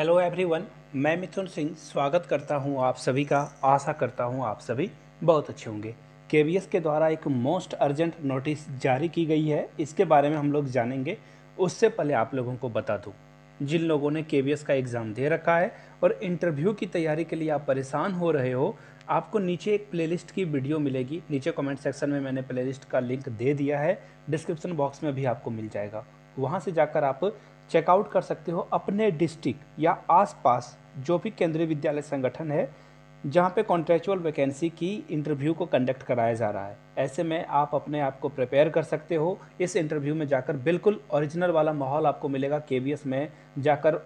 Hello everyone मैं मिथुन सिंह स्वागत करता हूँ आप सभी का, आशा करता हूँ आप सभी बहुत अच्छे होंगे। के के द्वारा एक मोस्ट अर्जेंट नोटिस जारी की गई है, इसके बारे में हम लोग जानेंगे, उससे पहले आप लोगों को बता दूँ। जिन लोगों ने के का एग्ज़ाम दे रखा है और इंटरव्यू की तैयारी के लिए आप परेशान हो रहे हो, आपको नीचे एक प्लेलिस्ट की वीडियो मिलेगी। नीचे कमेंट सेक्शन में मैंने प्लेलिस्ट का लिंक दे दिया है डिस्क्रिप्शन बॉक्स में भी आपको मिल जाएगा। वहाँ से जाकर आप चेकआउट कर सकते हो अपने डिस्ट्रिक्ट या आसपास जो भी केंद्रीय विद्यालय संगठन है, जहाँ पे कॉन्ट्रेक्चुअल वैकेंसी की इंटरव्यू को कंडक्ट कराया जा रहा है। ऐसे में आप अपने आप को प्रिपेयर कर सकते हो। इस इंटरव्यू में जाकर बिल्कुल ओरिजिनल वाला माहौल आपको मिलेगा के में। जाकर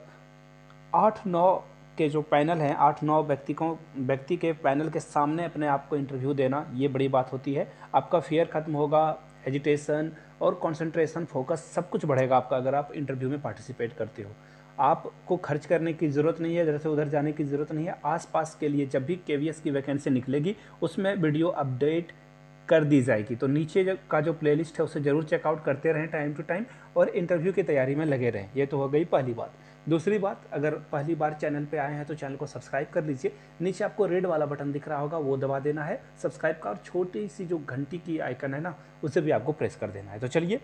आठ नौ के जो पैनल हैं आठ नौ व्यक्ति को व्यक्ति के पैनल के सामने अपने आप को इंटरव्यू देना, ये बड़ी बात होती है। आपका फेयर खत्म होगा एजिटेशन और कंसंट्रेशन फोकस सब कुछ बढ़ेगा आपका अगर आप इंटरव्यू में पार्टिसिपेट करते हो। आपको खर्च करने की ज़रूरत नहीं है, इधर से उधर जाने की ज़रूरत नहीं है। आसपास के लिए जब भी के की वैकेंसी निकलेगी, उसमें वीडियो अपडेट कर दी जाएगी। तो नीचे का जो प्लेलिस्ट है, उसे ज़रूर चेकआउट करते रहें टाइम टू टाइम और इंटरव्यू की तैयारी में लगे रहें। ये तो हो गई पहली बात। दूसरी बात, अगर पहली बार चैनल पे आए हैं तो चैनल को सब्सक्राइब कर लीजिए। नीचे आपको रेड वाला बटन दिख रहा होगा, वो दबा देना है। सब्सक्राइब का और छोटी सी जो घंटी की आइकन है ना, उसे भी आपको प्रेस कर देना है। तो चलिए,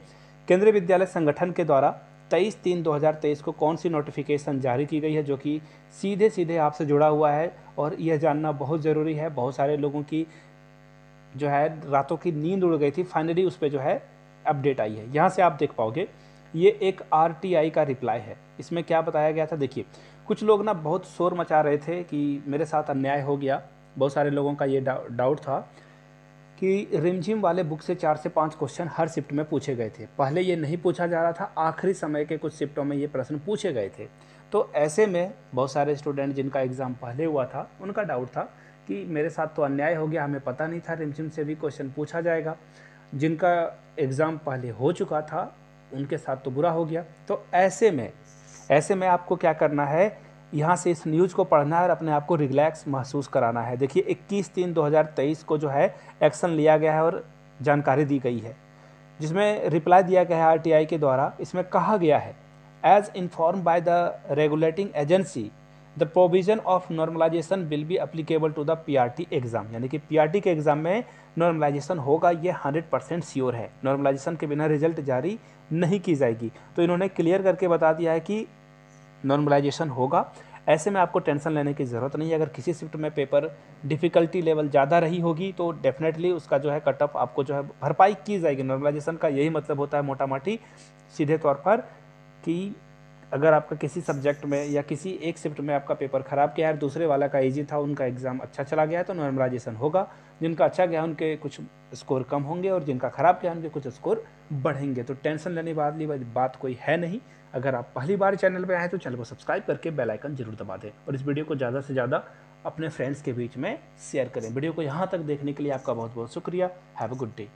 केंद्रीय विद्यालय संगठन के द्वारा तेईस तीन 2023 को कौन सी नोटिफिकेशन जारी की गई है, जो कि सीधे सीधे आपसे जुड़ा हुआ है और यह जानना बहुत ज़रूरी है। बहुत सारे लोगों की जो है, रातों की नींद उड़ गई थी फाइनली उस पर जो है अपडेट आई है। यहाँ से आप देख पाओगे, ये एक आरटीआई का रिप्लाई है। इसमें क्या बताया गया था? देखिए, कुछ लोग ना बहुत शोर मचा रहे थे कि मेरे साथ अन्याय हो गया। बहुत सारे लोगों का ये डाउट था कि रिमझिम वाले बुक से चार से पाँच क्वेश्चन हर शिफ्ट में पूछे गए थे। पहले ये नहीं पूछा जा रहा था, आखिरी समय के कुछ शिफ्टों में ये प्रश्न पूछे गए थे। तो ऐसे में बहुत सारे स्टूडेंट जिनका एग्ज़ाम पहले हुआ था, उनका डाउट था कि मेरे साथ तो अन्याय हो गया, हमें पता नहीं था, रिमझिम से भी क्वेश्चन पूछा जाएगा। जिनका एग्ज़ाम पहले हो चुका था, उनके साथ तो बुरा हो गया। तो ऐसे में ऐसे में आपको क्या करना है? यहाँ से इस न्यूज़ को पढ़ना है और अपने आप को रिलैक्स महसूस कराना है। देखिए 21 तीन 2023 को जो है एक्शन लिया गया है और जानकारी दी गई है। जिसमें रिप्लाई दिया गया है आरटीआई के द्वारा। इसमें कहा गया है as inform by the regulating agency the provision of normalisation will be applicable to the PRT exam यानी कि पीआरटी के एग्ज़ाम में नॉर्मलाइजेशन होगा, ये हंड्रेड परसेंट श्योर है। नॉर्मलाइजेशन के बिना रिज़ल्ट जारी नहीं की जाएगी। तो इन्होंने क्लियर करके बता दिया है कि नॉर्मलाइजेशन होगा। ऐसे में आपको टेंशन लेने की ज़रूरत नहीं है। अगर किसी शिफ्ट में पेपर डिफ़िकल्टी लेवल ज़्यादा रही होगी तो डेफिनेटली उसका जो है कट ऑफ़ आपको जो है भरपाई की जाएगी। नॉर्मलाइजेशन का यही मतलब होता है मोटा माटी सीधे तौर पर कि अगर आपका किसी सब्जेक्ट में या किसी एक शिफ्ट में आपका पेपर ख़राब गया है दूसरे वाला का ईजी था, उनका एग्ज़ाम अच्छा चला गया तो नॉर्मलाइजेशन होगा। जिनका अच्छा गया उनके कुछ स्कोर कम होंगे और जिनका ख़राब गया उनके कुछ स्कोर बढ़ेंगे। तो टेंशन लेने वाली बात कोई है नहीं। अगर आप पहली बार चैनल पर आए तो चैनल को सब्सक्राइब करके बेलाइकन ज़रूर दबा दें और इस वीडियो को ज़्यादा से ज़्यादा अपने फ्रेंड्स के बीच में शेयर करें। वीडियो को यहाँ तक देखने के लिए आपका बहुत बहुत शुक्रिया। Have a good day